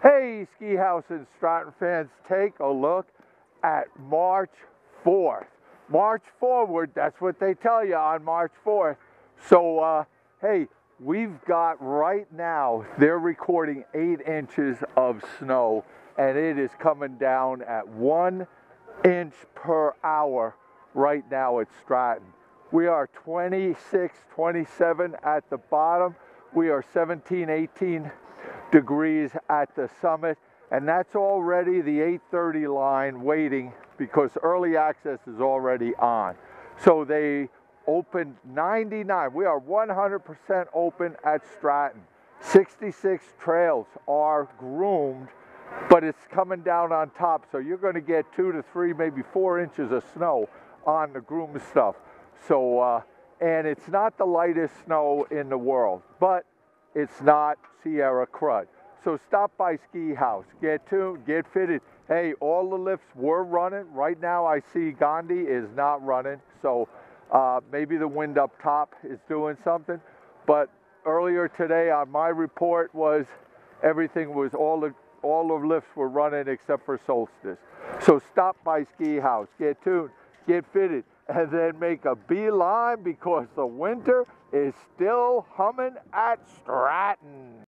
Hey, Ski Haus and Stratton fans, take a look at March 4th. March forward, that's what they tell you on March 4th. So, uh, hey, we've got right now, they're recording eight inches of snow, and it is coming down at one inch per hour right now at Stratton. We are 26, 27 at the bottom. We are 17, 18 degrees at the summit and that's already the 830 line waiting because early access is already on. So they opened 99. We are 100% open at Stratton. 66 trails are groomed, but it's coming down on top. So you're going to get two to three, maybe four inches of snow on the groomed stuff. So, uh, and it's not the lightest snow in the world, but it's not Sierra Crud. So stop by Ski Haus, get tuned, get fitted. Hey, all the lifts were running. Right now I see Gandhi is not running. So uh, maybe the wind up top is doing something. But earlier today on my report was everything was all the all the lifts were running except for solstice. So stop by Ski Haus, get tuned, get fitted, and then make a beeline because the winter is still humming at Stratton.